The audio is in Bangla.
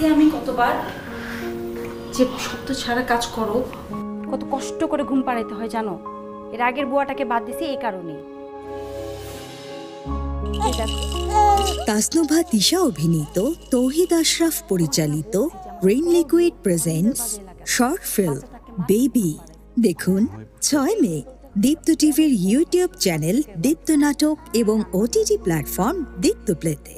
বলছি আমি কতবার যে শব্দ ছাড়া কাজ করো। কত কষ্ট করে ঘুম পাড়াইতে হয় জানো? এর আগের বুয়াটাকে বাদ দিছি এই কারণে। তাসনুভা তিশা অভিনীত তৌহিদ আশরাফ পরিচালিত rain liquid presents short film baby দেখুন ছয় মে দীপ্ত টিভির ইউটিউব চ্যানেল দীপ্ত নাটক এবং ওটিটি প্ল্যাটফর্ম দীপ্ত প্লেতে